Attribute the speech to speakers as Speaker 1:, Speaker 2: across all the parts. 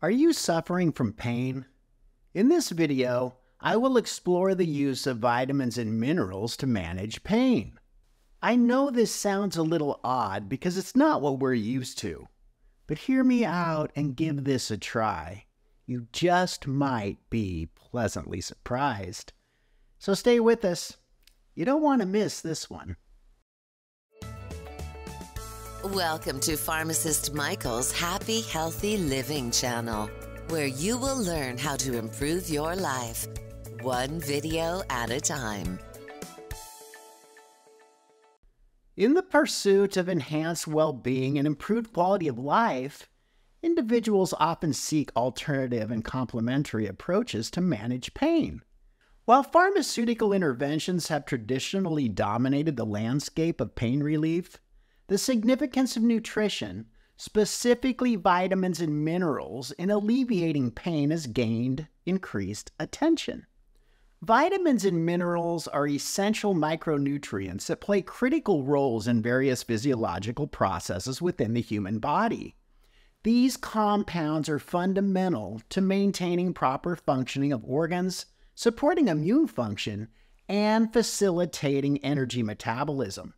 Speaker 1: Are you suffering from pain? In this video, I will explore the use of vitamins and minerals to manage pain. I know this sounds a little odd because it's not what we're used to, but hear me out and give this a try. You just might be pleasantly surprised. So stay with us. You don't want to miss this one.
Speaker 2: Welcome to Pharmacist Michael's Happy Healthy Living channel, where you will learn how to improve your life, one video at a time.
Speaker 1: In the pursuit of enhanced well being and improved quality of life, individuals often seek alternative and complementary approaches to manage pain. While pharmaceutical interventions have traditionally dominated the landscape of pain relief, the significance of nutrition, specifically vitamins and minerals, in alleviating pain has gained increased attention. Vitamins and minerals are essential micronutrients that play critical roles in various physiological processes within the human body. These compounds are fundamental to maintaining proper functioning of organs, supporting immune function, and facilitating energy metabolism.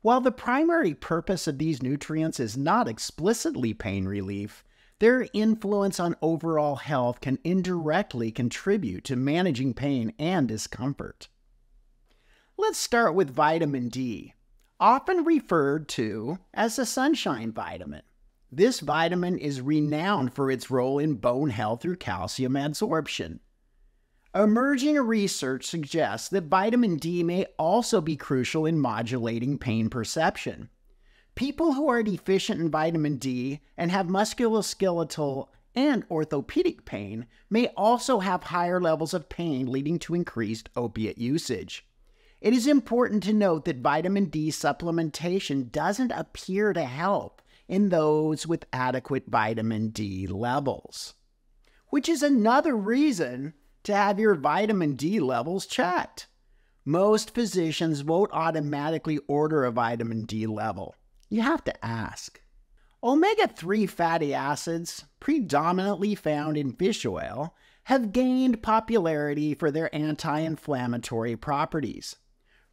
Speaker 1: While the primary purpose of these nutrients is not explicitly pain relief, their influence on overall health can indirectly contribute to managing pain and discomfort. Let's start with vitamin D, often referred to as the sunshine vitamin. This vitamin is renowned for its role in bone health through calcium absorption. Emerging research suggests that vitamin D may also be crucial in modulating pain perception. People who are deficient in vitamin D and have musculoskeletal and orthopedic pain may also have higher levels of pain, leading to increased opiate usage. It is important to note that vitamin D supplementation doesn't appear to help in those with adequate vitamin D levels, which is another reason to have your vitamin D levels checked. Most physicians won't automatically order a vitamin D level. You have to ask. Omega 3 fatty acids, predominantly found in fish oil, have gained popularity for their anti inflammatory properties.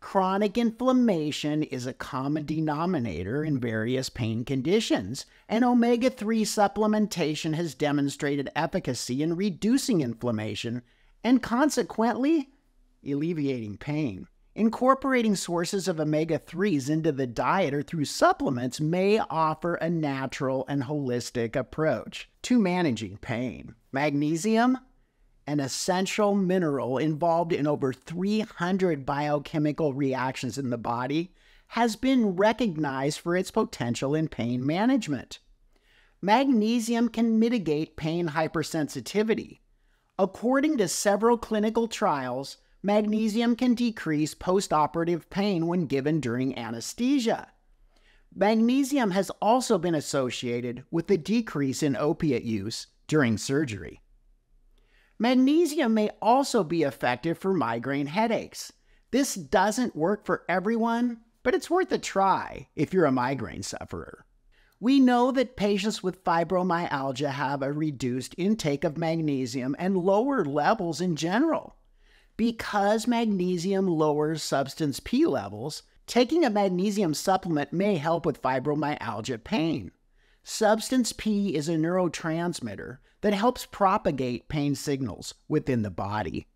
Speaker 1: Chronic inflammation is a common denominator in various pain conditions, and omega 3 supplementation has demonstrated efficacy in reducing inflammation and consequently alleviating pain. Incorporating sources of omega 3s into the diet or through supplements may offer a natural and holistic approach to managing pain. Magnesium, an essential mineral involved in over 300 biochemical reactions in the body, has been recognized for its potential in pain management. Magnesium can mitigate pain hypersensitivity, According to several clinical trials, magnesium can decrease postoperative pain when given during anesthesia. Magnesium has also been associated with a decrease in opiate use during surgery. Magnesium may also be effective for migraine headaches. This doesn't work for everyone, but it's worth a try if you're a migraine sufferer. We know that patients with fibromyalgia have a reduced intake of magnesium and lower levels in general. Because magnesium lowers substance P levels, taking a magnesium supplement may help with fibromyalgia pain. Substance P is a neurotransmitter that helps propagate pain signals within the body.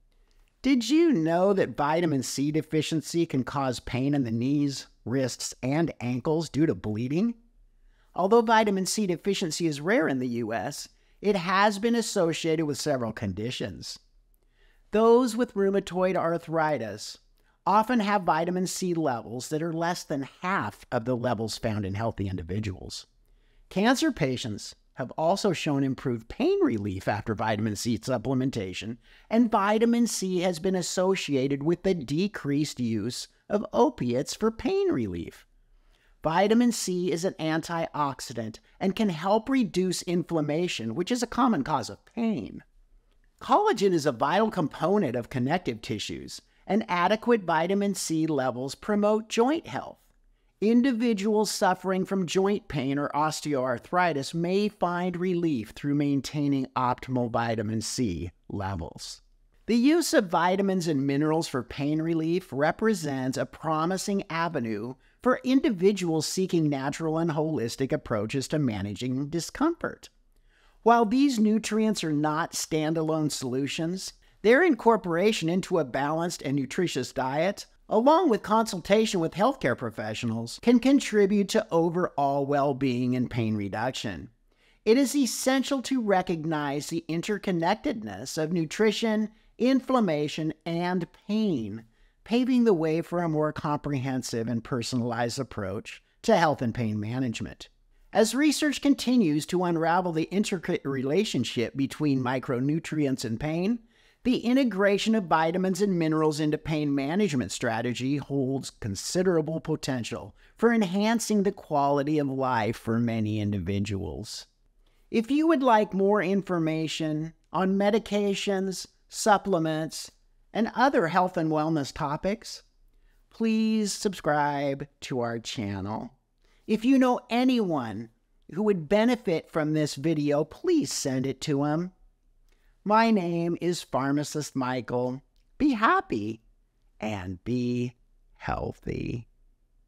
Speaker 1: Did you know that vitamin C deficiency can cause pain in the knees, wrists, and ankles due to bleeding? Although vitamin C deficiency is rare in the US, it has been associated with several conditions. Those with rheumatoid arthritis often have vitamin C levels that are less than half of the levels found in healthy individuals. Cancer patients have also shown improved pain relief after vitamin C supplementation, and vitamin C has been associated with the decreased use of opiates for pain relief. Vitamin C is an antioxidant and can help reduce inflammation, which is a common cause of pain. Collagen is a vital component of connective tissues, and adequate vitamin C levels promote joint health. Individuals suffering from joint pain or osteoarthritis may find relief through maintaining optimal vitamin C levels. The use of vitamins and minerals for pain relief represents a promising avenue for individuals seeking natural and holistic approaches to managing discomfort. While these nutrients are not standalone solutions, their incorporation into a balanced and nutritious diet along with consultation with healthcare professionals, can contribute to overall well being and pain reduction. It is essential to recognize the interconnectedness of nutrition, inflammation, and pain, paving the way for a more comprehensive and personalized approach to health and pain management. As research continues to unravel the intricate relationship between micronutrients and pain, the integration of vitamins and minerals into pain management strategy holds considerable potential for enhancing the quality of life for many individuals. If you would like more information on medications, supplements, and other health and wellness topics, please subscribe to our channel. If you know anyone who would benefit from this video, please send it to them. My name is Pharmacist Michael. Be happy and be healthy.